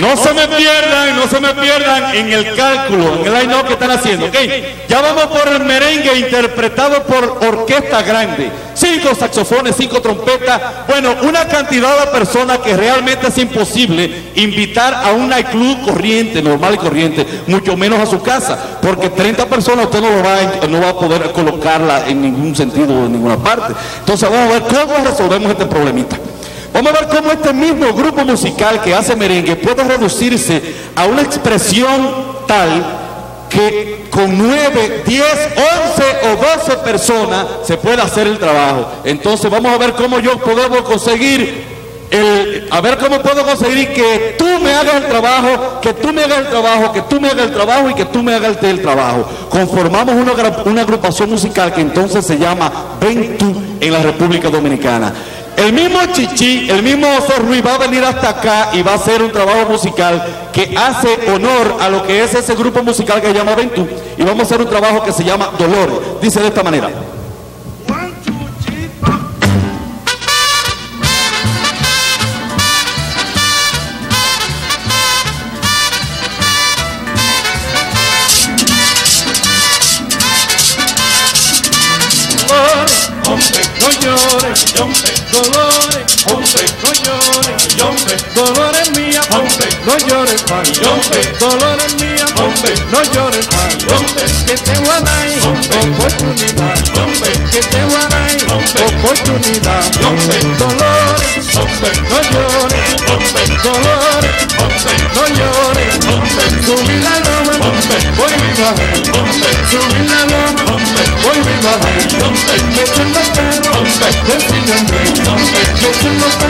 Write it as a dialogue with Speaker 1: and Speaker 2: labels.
Speaker 1: No se me pierdan, no se me pierdan en el cálculo, en el line que están haciendo. ¿ok? Ya vamos por el merengue interpretado por orquesta grande. Cinco saxofones, cinco trompetas. Bueno, una cantidad de personas que realmente es imposible invitar a un nightclub corriente, normal y corriente, mucho menos a su casa, porque 30 personas usted no, lo no va a poder colocarla en ningún sentido en ninguna parte. Entonces vamos a ver cómo resolvemos este problemita. Vamos a ver cómo este mismo grupo musical que hace merengue puede reducirse a una expresión tal que con 9, 10, 11 o 12 personas se puede hacer el trabajo. Entonces vamos a ver cómo yo podemos conseguir a ver cómo puedo conseguir que tú me hagas el trabajo, que tú me hagas el trabajo, que tú me hagas el trabajo y que tú me hagas el, trabajo. Conformamos una, una agrupación musical que entonces se llama Ventu en la República Dominicana. El mismo Chichi, el mismo Oso Ruiz va a venir hasta acá y va a hacer un trabajo musical que hace honor a lo que es ese grupo musical que se llama Ventú. Y vamos a hacer un trabajo que se llama Dolores. Dice de esta manera.
Speaker 2: Dolores mía, hombre, no llores más, hombre, dolores mía, hombre, no llores más, hombre, que te guanay, oportunidad, hombre, que te guanay, oportunidad, hombre, dolores, hombre, no llores, hombre, dolores, hombre, no llores, hombre, subir la loma, hombre, voy a bajar, hombre, subir la loma, hombre, voy a bajar, hombre, que te lo Defíname, yo soy los perros, defíname,